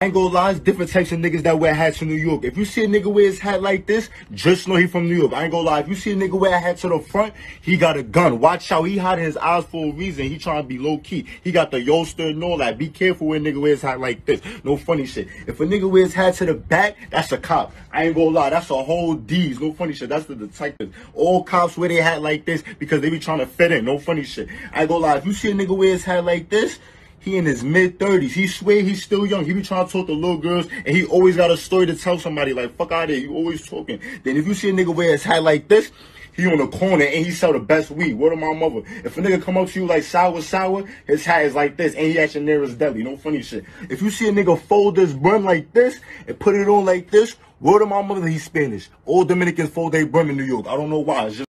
I ain't gonna lie, different types of niggas that wear hats in New York. If you see a nigga wear his hat like this, just know he from New York. I ain't gonna lie, if you see a nigga wear a hat to the front, he got a gun. Watch out, he hiding his eyes for a reason. He trying to be low key. He got the yoster and all that. Be careful when a nigga wears hat like this. No funny shit. If a nigga wears hat to the back, that's a cop. I ain't gonna lie, that's a whole D's. No funny shit. That's the detective. All cops wear their hat like this because they be trying to fit in. No funny shit. I ain't gonna lie, if you see a nigga wear his hat like this, he in his mid thirties. He swear he's still young. He be trying to talk to little girls, and he always got a story to tell somebody. Like fuck out of here. You always talking. Then if you see a nigga wear his hat like this, he on the corner and he sell the best weed. What of my mother? If a nigga come up to you like sour sour, his hat is like this, and he at your nearest deli. No funny shit. If you see a nigga fold his bun like this and put it on like this, word of my mother, he's Spanish. All Dominicans fold their bun in New York. I don't know why. It's just